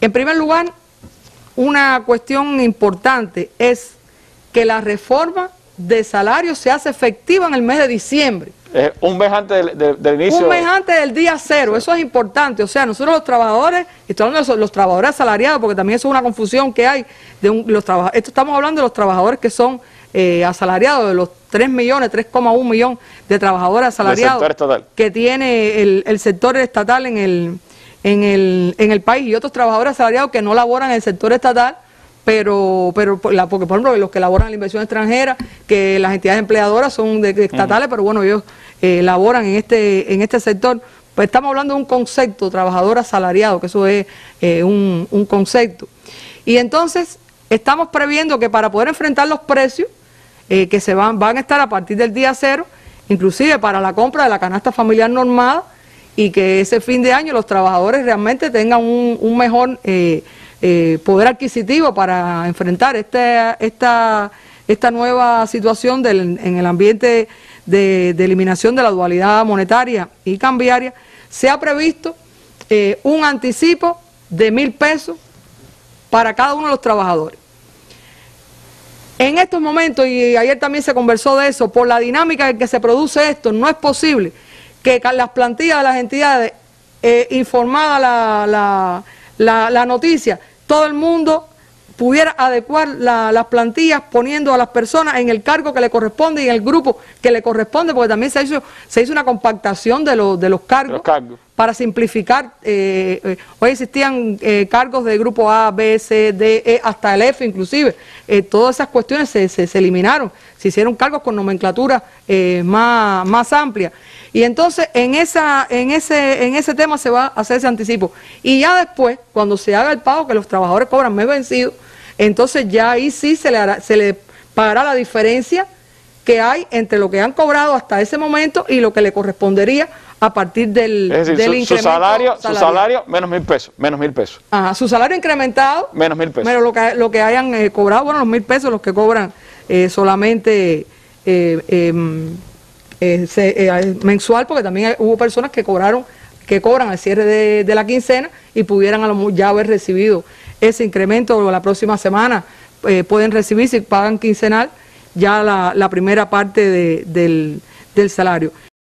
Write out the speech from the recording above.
En primer lugar, una cuestión importante es que la reforma de salario se hace efectiva en el mes de diciembre. un mes antes del, inicio. Un mes antes del día cero, eso es importante. O sea, nosotros los trabajadores, estoy hablando de los, trabajadores asalariados, porque también eso es una confusión que hay de los trabajadores. Esto estamos hablando de los trabajadores que son eh, asalariados, de los 3 millones, 3,1 millones de trabajadores asalariados que tiene el, sector estatal en el, en, el, en el país. Y otros trabajadores asalariados que no laboran en el sector estatal pero, pero porque por ejemplo los que laboran en la inversión extranjera, que las entidades empleadoras son de, estatales, pero bueno, ellos eh, laboran en este, en este sector, pues estamos hablando de un concepto, trabajador asalariado, que eso es eh, un, un concepto. Y entonces estamos previendo que para poder enfrentar los precios, eh, que se van, van a estar a partir del día cero, inclusive para la compra de la canasta familiar normada, y que ese fin de año los trabajadores realmente tengan un, mejor... Eh, poder adquisitivo para enfrentar este, esta, esta nueva situación en el ambiente de, eliminación de la dualidad monetaria y cambiaria, se ha previsto eh, un anticipo de mil pesos para cada uno de los trabajadores. En estos momentos, y ayer también se conversó de eso, por la dinámica en que se produce esto, no es posible que las plantillas de las entidades, eh, informada la, la, la noticia, todo el mundo pudiera adecuar las plantillas poniendo a las personas en el cargo que le corresponde y en el grupo que le corresponde, porque también se hizo, se hizo una compactación de, de los, cargos para simplificar. Eh, eh, hoy existían eh, cargos de grupo A, B, C, D, E, hasta el F inclusive. todas esas cuestiones se, se, eliminaron, se hicieron cargos con nomenclatura más, más amplia. Y entonces en, esa, en, ese, en ese tema se va a hacer ese anticipo. Y ya después, cuando se haga el pago que los trabajadores cobran mes vencido, entonces ya ahí sí se le, hará, se le pagará la diferencia que hay entre lo que han cobrado hasta ese momento y lo que le correspondería a partir del, del su, salario, su salario menos mil pesos, menos mil pesos. Ajá, su salario incrementado menos mil pesos. Pero lo que, lo que hayan eh, cobrado, bueno, los mil pesos los que cobran eh, solamente eh, em, mensual, porque también hubo personas que cobraron, que cobran al cierre de, la quincena y pudieran a lo, ya haber recibido ese incremento la próxima semana, pueden recibir, si pagan quincenal, ya la, primera parte del, del salario.